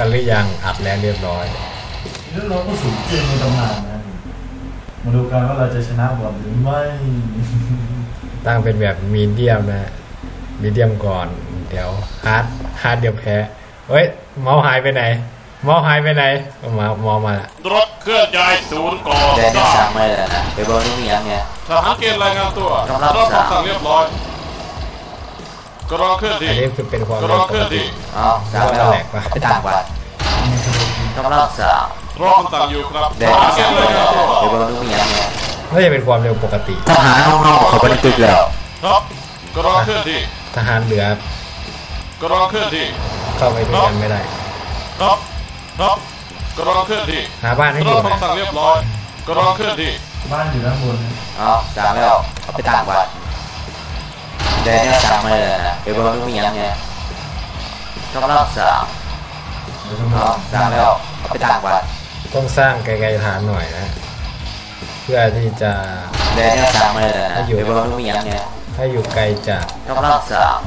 กันหรือยังอัดแล้วเรียบร้อยแล้วเราก็สูงเกมในตำนานนะมาดูกันว่าเราจะชนะบอลหรือไม่ ตั้งเป็นแบบมีเดียมนะ มีเดียมก่อน เดี๋ยวฮาร์ดฮาร์ดเดี๋ยวแพ้เฮ้ย เมาส์หายไปไหน เมาส์หายไปไหนเอามาเมาส์มาละรถเคลื่อนย้ายศูนย์ก่อแดนสนี่ร้าสางมมาเลยนะไปบอกนี่มีอย่างเงี้ยทหารเกณฑ์รายงานตัวกำลังรับสามคำสั่งเรียบร้อย กรองเคลื่อนอัที่นนี้คือเป็นความกรเร็อวงปเคลื่กอนติที่อ้าวสามแล้วไปต่างวัดกำลังสามรอคำสั่งอยู่ครับแดทนหารนี่เกสาณมฑ์มารายเลงานยตัวไปบอกนี่มีอย่างเงี้ยน่าจะเป็นความเร็วปกติ ทหารห้องนอกเขาบันทึกแล้ว ครับกรองเคลื่อนที่ทหารเหลือกรองเคลื่อนที่เข้าไปด้วยกันไม่ได้ ครับครับกรองเคลื่อนที่หาบ้านให้อรอยู่นะคำสั่งเรียบร้อยกรองเคลื่อนที่บ้านอยู่ด้านบนนะอ้าวสามแล้วไปต่างวัด แดนนี่สามมาเลยนะไปบอกนี่มีอย่างเงี้ยกำลังสามเดี๋ยวตำรวอ้าวจสามแล้วไปต่างวัดต้องสร้างไกลๆฐานหน่อยนะ เพื่อที่จะแดนนี่สามมาเลยนะไปบอกนี่มีอย่างเงี้ยให้อยู่ไกลจากกำลังสาม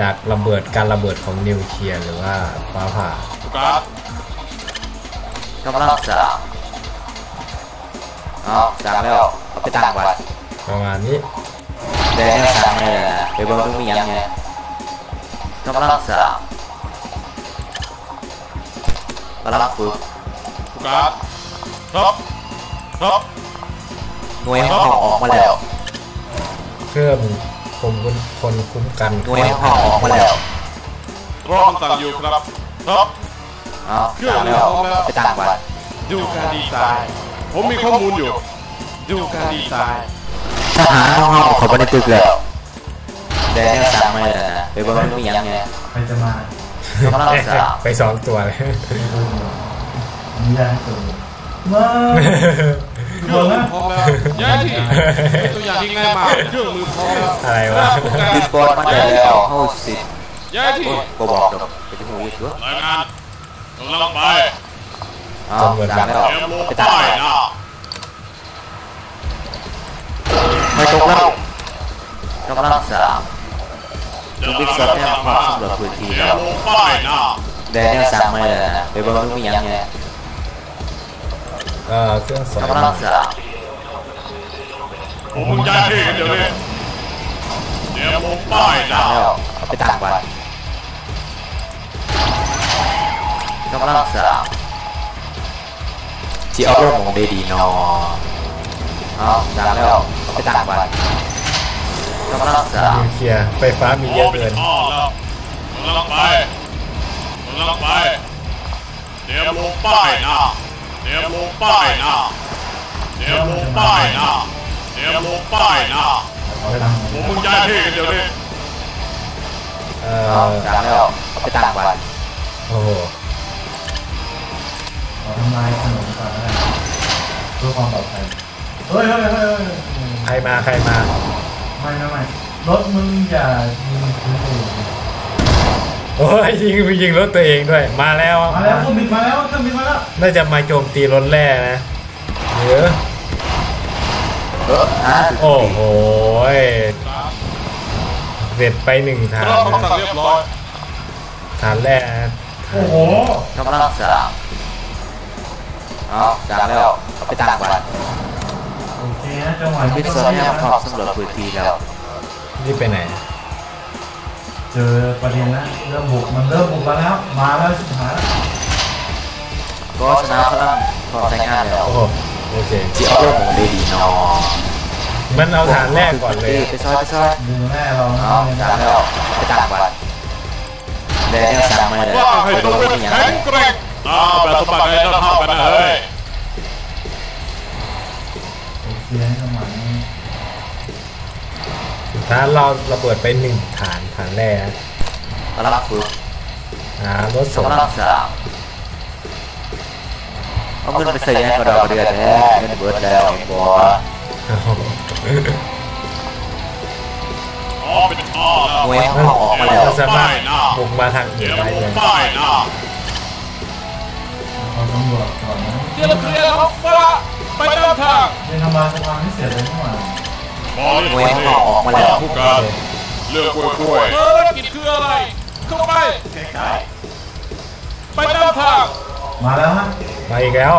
จากระเบิดการระเบิดของนิวเคลียร์หรือว่าฟ้าผ่าทุกการกำลังสามอ้าวสามแล้วไปต่างวัดประมาณนี้ แดนนี่สามมาเลยนะไปบอกนี่มีอย่างเงี้ยกำลังสามกำลังฝึกทุกการครับครับหน่วยห้องออกมาแล้ว เพิ่มคนคนคุ้มกันหน่วยห้องออกมาแล้วรอคำสั่งอยู่ครับครับอ้าวสามแล้วไปต่างวัดดูการดีไซน์ผมมีข้อมูลอยู่ดูการดีไซน์ ทหารห้องออกเขาบันทึกแล้วแดนนี่สามมาเลยนะไปบอกนี่มีอย่างเงี้ยใครจะมากำลังสามไปสองตัวเลยอนุญาตให้เปิดมาเครื่องมือพร้อมแล้วย้ายที่ตัวอย่างที่ง่ายมากเครื่องมือพร้อมแล้วอะไรวะผู้การยึดบอลมาแล้วเข้าสิบย้ายที่ก็บอกดอกไปถึงหูยึดด้วยรายงานกำลังไปอ้าวสามแล้วเตรียมลงไปต่างป้ายวัดหน้า ไม่ตกแล้วกำลังสามลุงบิ๊กซอฟแนมความสำหรับพื้นที่เตรียแล้มวลงป้ายหน้าแดนนี่สามมาเลยนะไปบอกนี่มีอย่างเงี้ยเอ่อเครื่องสอยกำลังสามผมมึงย้ายที่กันเดี๋ยวนี้เตรียมลงป้ายหน้าแล้วไปต่างวัดกำลังสามที่เอาลงมองได้ดีนออ้าวสามแล้ว ไปต่างวัดกำลังสามนิวเคลียร์ไฟฟ้ามีพเยออะไปเกินท่อแล้วกำลังไปกำลังไปเตรียมลงป้ายหน้าเตรียมลงป้ายหน้าเตรียมลงป้ายหน้าเตรียมลงป้ายหน้าเอาตังค์ผมมึงย้ายที่กันเดี๋ยวนี้เอ่อ้าวอสามแล้วไปต่างวัดโอ้โหขอทำลายถนนก่อนแล้วกันเพื่อความปลอดภัยเฮ้ยเฮ้ยเฮ้ยเฮ้ย ใครมาใครมาไม่ไม่ไม่รถมึงอย่ายิงพื้นเองโอ้ยยิงยิงรถตัวเองด้วย มาแล้วมาแล้วเครื่องบินมาแล้วเครื่องบินมาแล้วน่าจะมาโจมตีรถแร่นะหรือเอออะโอ้โหยเสร็จไปหนึ่งฐานรอคำนะสั่งเรียบร้อยฐานแรกนะโอ้โหกำลังสามอ้าวสามแล้วไปต่างวัดโอ เคนะจังหวะบิ๊นี้กซอฟแนมความสำหรับพื้นที่แล้วนี่ไปไหน เจอประเด็นแล้วเริ่มบุกมันเริ่มบุกมาแล้ว มาแล้วสุดท้ายแล้วก็ชนะพลังพอใช้งานแล้วโอ้โหโอเคที่เอาลงมองได้ดีนอมันเอาฐานแรกก่อนเลย ไปซอยไปซอยดึงแม่เรานะอ้าวสามแล้วไปต่างวัดแดนนี่สามมาเลยว่าให้ไปตัดูวเป็นที่อย่างแข็งนี้แกร่งตาแบบสมบัติในเจ้าเท่ากันนะเฮ้ย ฐานเราระเบิดไปหนึ่งฐานฐานแรกนะกำลังฝึกหารถส่งกำลังสามเอาเงินไปใส่ยังกระดอกกระเดือนแท้เงินเบิดแล้วบัวอ๋อเป็นท่อแล้วมวยห้องออกมาแล้วก็สามารถบุกมาทางเตรีอื่นยมได้ลเลงยป้ายหน้าขอตำรวจก่อนนะเตรียมเคลียร์ครับฟ้าไปตามทางยังทำลายสะพานไม่เสร็จเลยเมื่อวา นบอลมวยห้อออกมาแล้วผู้การเลือกกล้วยกล้วยภารกิจคืออะไร เข้าไปไปตามทางมาแล้วฮะมาอีกแล้ว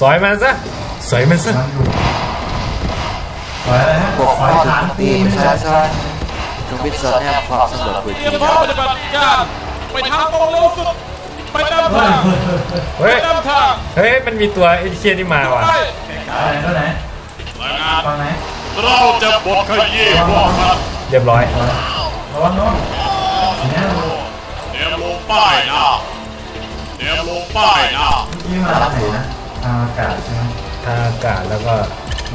สอยมันซะสอยมันซะสอยอะไรฮะพวกสอยฐานตีไม่ใช่ชาชนเครื่องบินสอดแนมความสำเรวจพื้นเตรียมพร้อมปฏิบัติการไปทางตรงเร็วสุดไปตามทางเฮ้ยตามทางเฮ้ยมันมีตัวไอ้เคียนี่มาว่ะไปไรตัวไหนรายงานฟังไหน เราจะบดขยี้พวกมันเรียบร้อยระวังน้นเนี่ยเมื่อเตรียมลงป้ายนะเตรียมลงป้ายนะกี้มาไหนนะทางอากาศใช่ไหมทางอากาศแล้วก็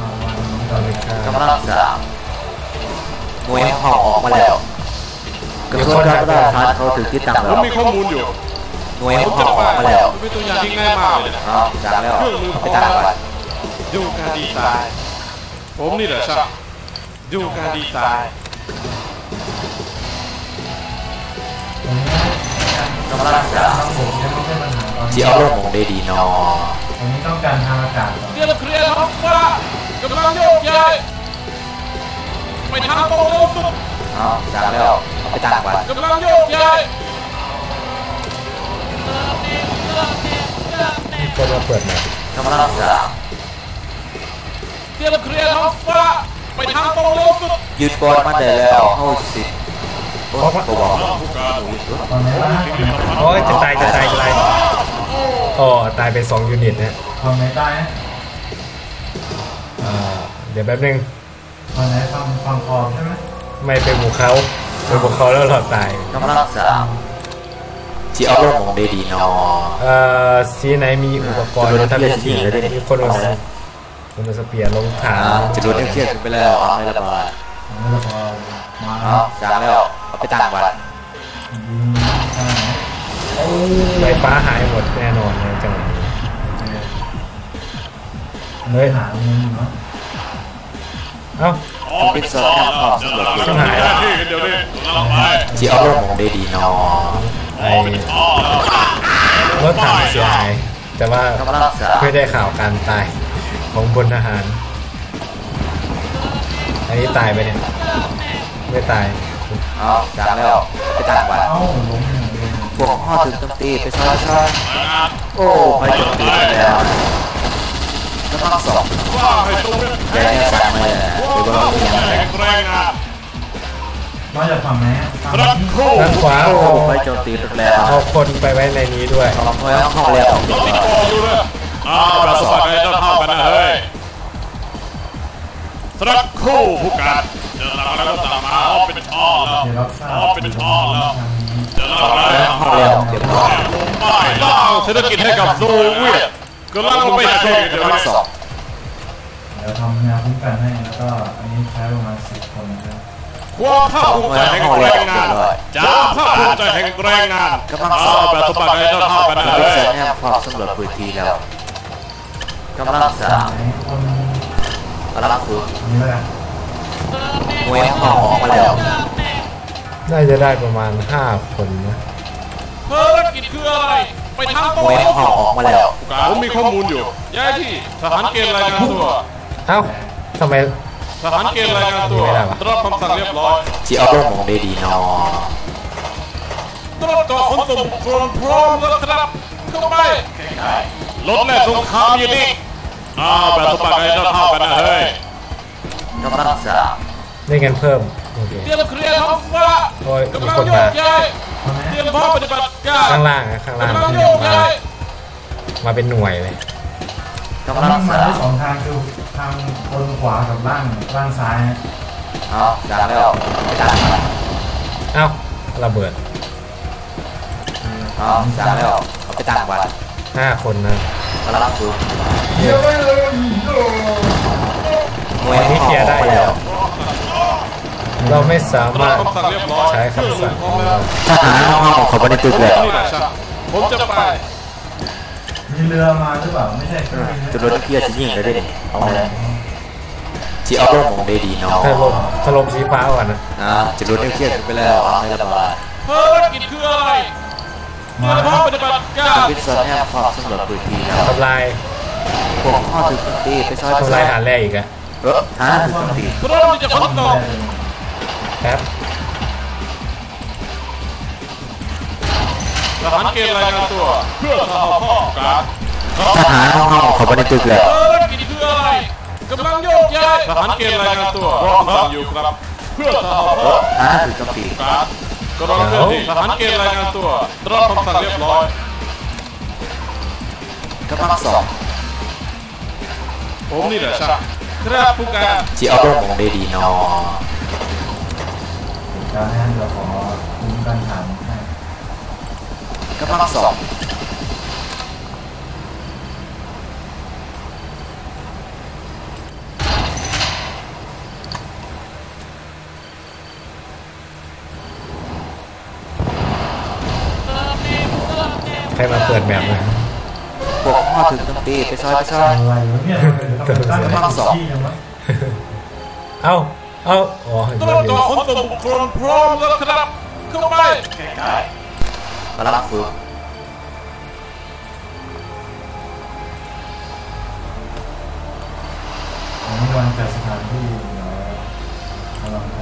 มาวันนี้ตอนนี้ข้ากำลังสามหน่วยห่อออกมาแล้วกระทรวงการต่างประเทศเขาถือที่ตั้งแล้วมีข้อมูลอยู่หน่วยห่อออกมาแล้วเป็นตัวอย่างที่ง่ายมากเลยนะอ๋อจางแล้วไปต่างจังหวัดดูการดีไซน์ ผมนี่แหละช่างดูการดีไซน์ตรงนี้กำลังสามระบบยังไม่ใช่ปัญหาตอนที่นี้เอาลงมองได้ดีนอตรงนี้ต้องการทางอากาศก่อนเตรียมเคลียร์ท้องฟ้ากำลังโยกย้ายไปทางตรงเร็วสุดอ๋อจางแล้วไปต่างจังหวัดกำลังโยกย้ายมีคนมาเปิดใหม่กำลังสาม เตรียมเคลียร์ท้องฟ้าไปทางตรงเร็วสุดยืดบอลมาได้แล้วเข้าสิโอ้โหบอกผู้การตอนไหนวะฮะโอ้ยจะตายจะตายจะตายอ๋อตายไปสองยูนิตนะตอนไหนใต้ฮะอ่าเดี๋ยวแป๊บนึงตอนไหนฟังฟังคอใช่ไหมไม่ไปบุกเขาไปบุกเขาแล้วเราตายกำลังสามที่เอาลงมองได้ดีนอเอ่อซีไหนมีอุปกรณ์จะโดนทำเพี้พิยนธีที่เลยดิมีคนเอาคนเอาสเปียร์ลงฐานจะรู้เครียดไปแล้วอ๋อไม่ระบาดผมไม่พอมาอ๋อจางแล้วไปต่างจังหวัดยิงใช่ไหมไฟฟ้าหายหมดแน่นอนในจังหวะนี้เฮ้ยหาเงินอยู่เนาะเอ้าอ๋อเป็นสอบแล้วเดี๋ยวเราจะหายที่กันเดี๋ยวนี้กำลังไปที่เอาลงมองได้ดีนอไอ้อ๋อแล้วรถถังเสียหายแต่ว่ากำลังสามไม่ได้ข่าวการตาย ของพลทหาร อันนี้ตายไปเนี่ย ไม่ตายอ๋อจางแล้วไปต่างจังหวัดเอ้าล้มอย่างเดียวพวกพ่อถึงต้องตีไปซ้อยซ้อยรายงานโอ้ไปจบตีไปแล้วกำลังสองว่าให้ตรงนี้แกเนี่ยสั่งมาเลยนะหรือว่ามีอย่างไรแข็งแรงงานนอกจากฝั่งไหนอะฝั่งรักที่คู่ด้านขวาโอ้เอาไปโจมตีไปแล้วเอาคนไปไว้ในนี้ด้วยกำลังพยายามเข้าแล้วเราติดต่ออยู่เลย อ่าเราสบกายเจ้าเท่ากันนะเฮ้ยสักคู่ผู้การเดี๋ยวเราแล้วก็ตามมาอ๋อเป็นท่อแล้วอ๋อเป็นท่อแล้วเดี๋ยวเราแล้วเข้าแล้วเดี๋ยวพอลงป้ายสร้าเศรษฐกิจให้กับโซเวียตกำลังไปช่วยเดี๋ยวกำลังนี้สองเดี๋ยวทำงานคุ้มกันให้แล้วก็อันนี้ใช้ประมาณสิบคนนะครับความภาคภูมิใจแห่งแรงงานจ้าภาคภูมิใจแห่งแรงงานเอาแบบสบปายเจ้าเท่ากันนะเราเฮ้ยเนี่ยความสำรวจพื้นที่แล้ว กำลังสามไหนคนกำลังคือนี้แล้วกันหน่วยห่อออกมาแล้ว น่าจะได้ประมาณ5คนนะภารกิจคืออะไร ไปทางตหรงน่วยห่อออกมาแล้วผมมีข้อมูลอยู่ย้ายที่ทหารเกณฑ์รายงานตัว เอ้าทำไมทหารเกณฑ์รายงานตัวไม่ได้วะรับคำสั่งเรียบร้อยที่เอาลงมองได้ดีนอตรวจเกาะขนส่งพร้อมพร้อมแล้วครับเข้าไป รถแล่สงครามอยู่นี่อ้าวแบบสบายเจ้าเท่ากันนะเฮ้ยกำลังสามได้เงินเพิ่มโอเคเตรียมเคลียร์ท้องฟ้าโอ้ยมีกำลังคนโยมากย้ายทำไมเตรียมพร้อมปฏิบัติการข้างล่างนะข้างล่างกำลังโยกมาย้ายมาเป็นหน่วยเลยกำมัลังนมาสาได้มสองทางคือทางบนขวากับล่างล่างซ้ายฮะอ๋อจางแล้วไปต่างจังหวัดเอ้าระเบิดอ๋อจางแล้วไปต่างจัง หวัด5คนนะกำลังคือเดี๋ยวไม่เลยหน่วยห่อออกมาแล้ว เราไม่สารัมาบรถคำสั่งเรียบร้อยใช้คำสั่งพร้อมแล้วทหารห้องเขาไม่ได้ตึกแล้วนี่แหละครับผมจะไปมีเรือมาหรือเปล่าไม่ใช่เครื่องบินนะจุดรถเกียร์จะยิงเลยดิเอามาเลยที่เอาลงมองได้ดีนอถล่มถล่มสีฟ้าก่อนนะอ่าจุดรถเกียร์ไปแล้วเอาไม่ระบาดภารกิจคืออะไร เตรียมพร้อมปฏิบัติการวิศวเนี่ยความสำรวจพื้นที่แล้วทำลายพวกพ่อถึงพื้นที่ไปซอยทำลายฐานแรกอีกอะเออหาถึงพื้นที่พร้อมที่จะขนส่งแป๊บทหารเกณฑ์รายงานตัว เพื่อทหารพ่อการทหารห้องๆเขาไม่ได้ตึกแล้วภารกิจคืออะไรกำลังโยกย้ายทหารเกณฑ์รายงานตัวรอคำสั่งอยู่ครับ เพื่อทหารพ่ออ่าถู กต้องปีการกำลังเคลื่อนที่ทหารเกณฑ์รายงานตัวรับคำสั่งเรียบร้อยกำลังสองผมนี่แหละช่างครับผู้การจีเอาโดมองได้ดีเนอแล้วนั้นเราขอคุ้มกันถามให้กำลังสอง ใครมาเปิดแบบนะพวกพ่อถึงต้องปีไปซอยไปซอยอะไรวะเนี่ยทำไมต้องตั้งสองที่ยังวะเอ้าเอ้าอ๋อตำรวจต่อขนส่งบุคคลพร้อมแล้วครับเข้าไปกำลังฝึกอันนี้กำลังจัดสถานที่เดี๋ยวกำลังท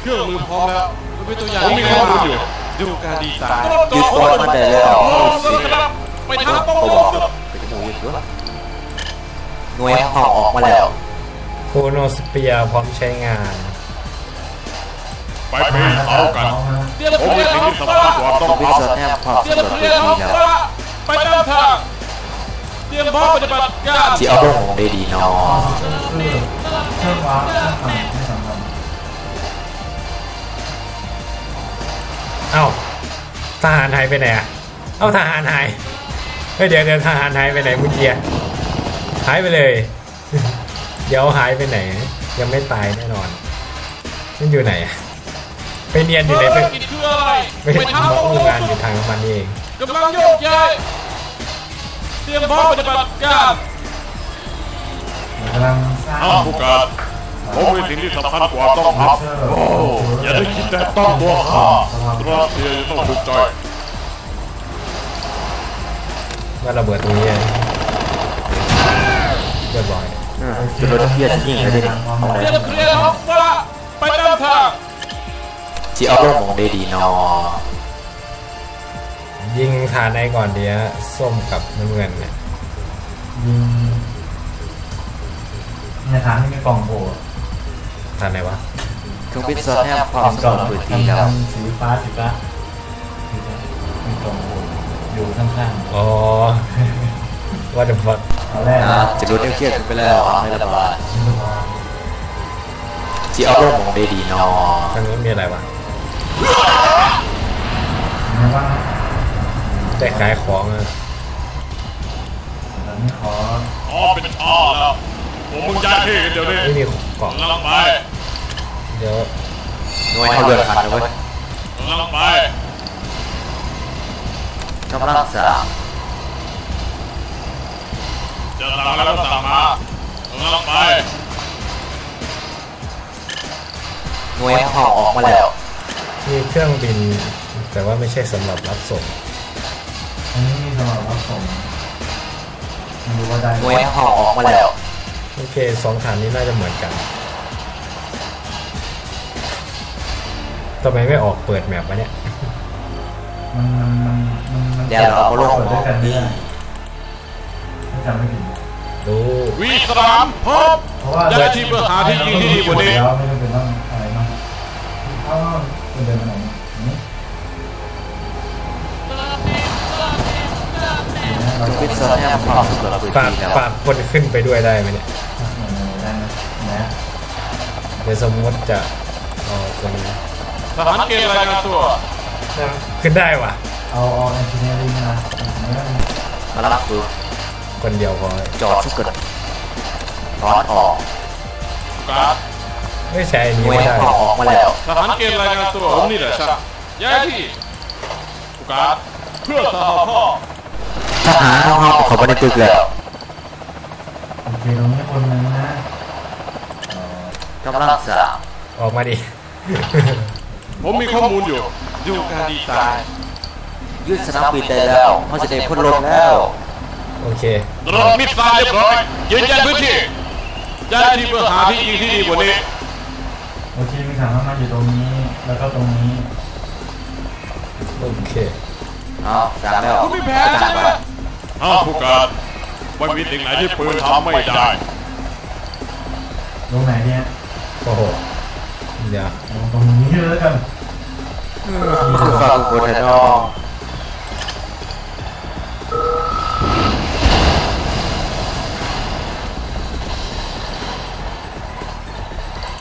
เครื่องมือพร้อมแล้วเป็นตัวอย่างผมมีข้อมูลอยู่ ดูการดีไซน์ยืดตัวมันได้แล้วพร้อมแล้วครับไปทาตรงเขาบอกไปจมูกยืดด้วยหน่วยห้อออกมาแล้วโคโนสเปียพร้อมใช้งานไปำปีนเสากันน้องนะเตรียมเพลียร์ของฟ้าต้องวิศวแนมความเตรียสำมพลีพื้ยนร์ขที่องแล้วฟ้าไปตามทางเตรียมพร้อมปฏิบัติการจีเอาโดมองได้ดีนอคื เครื่องว้าร์ปเครื่องทำไม่สำคัญเอ้าทหารหายไปไหนอะเอ้าทหารหายเฮ้ยเดี๋ยวเดี๋ยวทหารหายไปไหนเมื่อกี้อะหายไปเลย เดี๋ยวหายไปไหน ยังไม่ตายแน่นอน มันอยู่ไหนอะไปเนียนอยู่ไหนภาไปรกิจคืออะไรไปไปทางมาตรงอู้งานอยู่ทางน้ำมันนี่เองกำลังโยกย้ายเตรียมพร้อมปฏิบัติการกำลังสร้างอ้าวผู้การ ผมมีสิ่งที่สำคัญกว่าต้องทำโอ้อย่าได้คิดแต่ต้องตัวข้าตราเสียต้องถูกใจว่าระเบิดตรงนี้อะเรียบร้อยจุดรถเทียนยิ่งเลยดิเอาเลเตรียยมเคลียร์ของฟ้าไปตามทางจีเอาโดมองได้ดีเนอยิงฐานไหนก่อนเดียวส้มกับน้ำเงินเนี่ยยิงในฐานที่มีกล่องโผ ล่ฐานไหนวะเครื่องวิศวแนมความสำรวจพื้นที่แล้วทำสีฟ้าสีฟ้ามีกล่องโผล่อยู่ข้างอ๋อว่าเดฟักๆเอาแรกอ่านะจะรถเทียนไปแล้วไม่ระบาดจีเอาโดมองได้ดีเนอทางนู้นมีอะไรวะนะว่าได้ขายของอะตอนนี้ขออ๋อเป็นท่อแล้วผมมึงย้ายที่กันเดี๋ยวนี้ไม่มีกล่องกำลังไป เดี๋ยวหน่วยเขาเรือนคันนะเว้ยกำลังไปกำลังสามจะสั่งแล้วก็สั่งมากำลังไปหน่วยห้องออกมาแล้วมีเครื่องบิน แต่ว่าไม่ใช่สำหรับรับส่งอันนี้มีสำหรับรับส่งไม่รู้ว่าได้หน่วยห้องออกมาแล้วโอเคสองฐานนี้น่าจะเหมือนกัน ทำไมไม่ออกเปิดแมปวะเนี่ยมันมันมันมันมันเดี๋ยวเราก็ลงเปิดด้วยกันไม่ได้ถ้าจำไม่ผิดดูวิสรามพบเพราะว่าย้ายที่เพื่อหาที่ยิงที่ดีกว่านี้แล้วไม่จำเป็นต้องอะไรมากเอาคุณเดินมาไหนนี่วิศวแนมความสำรวจพื้นฝากที่แล้วฝากคนขึ้นไปด้วยได้ไหมเนี่ยได้นะนะเดี๋ยวสมมติจะเอาตัวนี้ ทหารเกณฑ์รายงานตัวขึ้นได้วะเอาเอาเอนจิเนียริ่งมาเอนจิเนียริ่งกำลังฝึกคนเดียวพอจอดสักเกินร้อนออกการไม่ใช่อันหนี้น่วยไม่ได้ห้องออกมาแล้วทหารเกณฑ์รายงานตัวผมนี่แหละช่างย้ายที่ผู้การเพื่อทหารพ่อทหารห้องเขาไม่ได้ตึกแล้วโอเคตรงนี้คนนึงนะกำลังสามออกมาดิ ผมมีข้อมูลอยู่ดูการดีไซน์ยืดสนามบินได้แล้วเขาจะได้พ่นลมแล้ว โอเครถมิสไซล์เรียบร้อยยืนยันพื้นที่ย้ายที่เพื่อหาที่ยิงที่ดีกว่านี้ โอเคมีถังน้ำมันอยู่ตรงนี้ แล้วก็ตรงนี้ โอเคเอาสั่งแล้วคุณมีแผนไปใช่ต่างไหมจังหวัดอ้าวผู้การไม่มีสิ่งไหนที่ปืนทำไม่ได้ ตรงไหนเนี่ย โอ้โห เดี๋ยวลงตรงนี้เลยแล้วกันคือฝากคุณคนเนาะ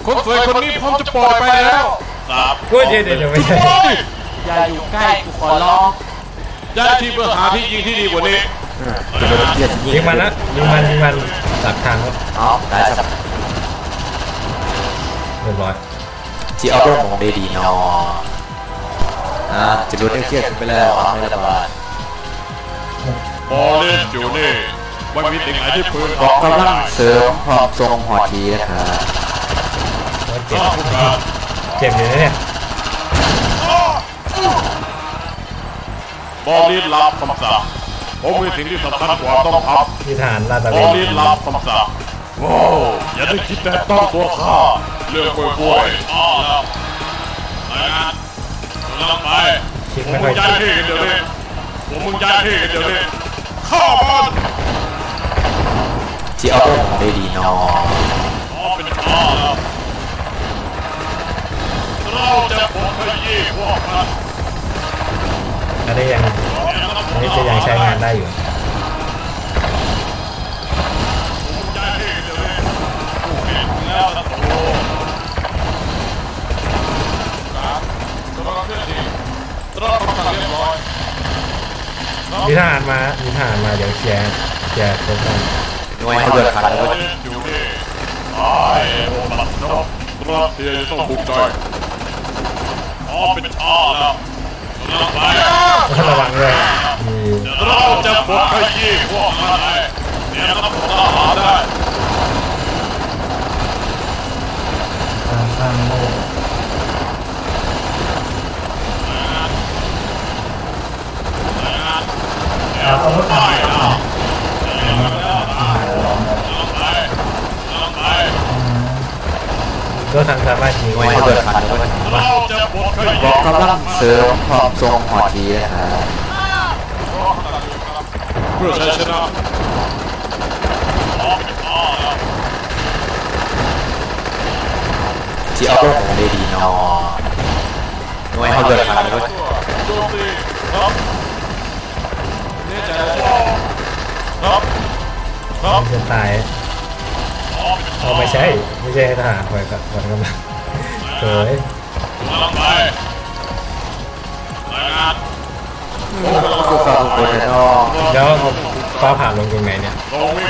คนสวยคนนี้พร้อมจะปล่อยไปแล้วครับเฮ้ยเดี๋ยวเดี๋ยวเดี๋ยวไม่ใช่อย่าอยู่ใกล้กูขอร้องย้ายที่เพื่อหาที่ยิงที่ดีกว่านี้จะโดนเกียดยิยิงมันนะยิงมันยิงมันหลักทางแล้วเอาได้สักเรียบร้อย ที่เอาลงมองได้ดีเนาะอ่าจะโดนเกียดขึ้นไปแล้วเอาไม่ระบาดบอลเล่นอยู่นี่ไม่มีสิ่งไหนที่ปืนบอกทำไม่กำลังได้เสริมความทรงหอทีนะครับว่าเจ็บอ้าวผู้การเจ็บอยู่นะเนี่ยบอลลีนรับคำสั่งผมมีสิ่งที่สำคัญกว่าต้องทำที่ฐานลาดตระบเวอนลลีนรับคำสั่ง ว้าวอย่าได้คิดแต่ต้องตัวข้าเรื่องกล้วยๆอ้อแล้วรายงานกำลังไปคิดผมไม่มึค่อยงย้ายที่กันเดี๋ยวนี้ผมมึงย้ายที่กันเดี๋ยวนี้ข้ามันที่เอาได้ดีนาะอ๋อเป็นข้าแล้วเราจะปกขยี้พวกมันอันนี้ยังอันนี้จะยังใช้งานได้อยู่ แล้วนะโอ้การกำลังเคลื่อนที่ตราคำสั่งเรียบร้อยมีทหารมามีทหารมาเดี๋ยวเคลียร์เคลียร์ครบแล้วหน่วยเขาเดือดขันเลยอยู่นี่ไอ้โอ้บัดนกรัสเซียจะต้องภูมิใจอ๋อเป็นอ้อแล้วกำลังไประวังด้วยมีเราจะปลดขยี้พวกมันให้เตรียมรับทหารได้ การสร้างโลก เอารถไปนะ ก็ทางสามารถยิง หน่วย ไว้ เขาเดือดขันเลย เราจะปลดขยี้ บอก กำลังเสริมความทรงหอทีนะครับเพื่อชัยชนะที่เอาลงมองได้ดีเนาะหน่วยเขาเดือดขันเลยโจมตีครับแน่ใจแล้วครับครับจะตายเอาไม่ใช่ ไม่ใช่ทหารคอยกับคนกำลังเฮ้ย อฝากคุณคนเนาะแล้วฟ้าผ่าลงตรงไหนเนี่ยตรงนี้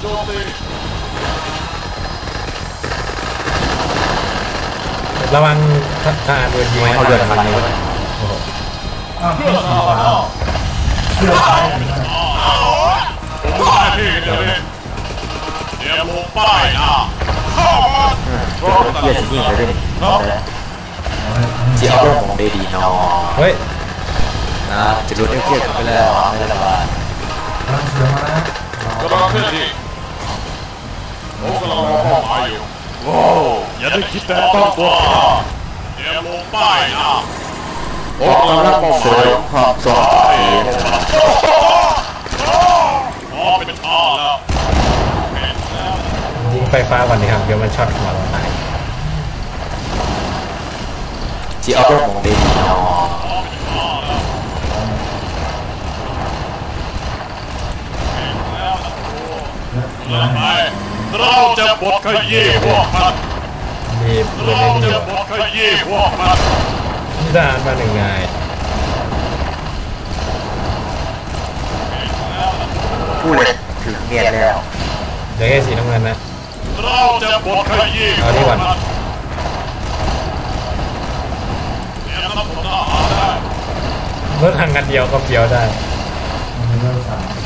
โจมตีระวังทหารโดนยิงหน่วยเขาเดือดขันเลยโอ้โหอ้าวไม่สีฟ้าเสื้อฟ้าอย่างนั้นผมได้ที่กันเดี๋ยวนี้เตรียมลงป้ายนะเข้ามาเกียดยิงไปด้วยเอาไว้เอาไว้ ที่เอาลงมองได้ดีนาะเฮ้ยนะจะโดนเกียดขึ้นไปแล้วไม่ระบาดกำลังเสือมานะกำลังเคลื่อนที่ผมกำลังมองเป้าหมายอยู่โว้อย่าได้คิดแต่ต้องตัวเตรียมลงป้ายนะผมกำลังมองเสริมความทรงหอทีนะครับพอเป็นท่อแล้วยิงไฟฟ้าก่อนดีครับเดี๋ยวมันช็อตหัวเรา ตายที่เราจะบดขยี้พวกมันเราจะบดขยี้พวกมันมีทหารมาหนึ่งนายพูดถึงเมียนแล้วเดี๋ยวแค่สีน้ำเงินนะเราจะบดขยี้เอาวนี่วัน ก ก่อ มัน นเตรียมรับทหารได้ พื่อทางกันเดียวก็เฟี้ยวได้เบอร์สาม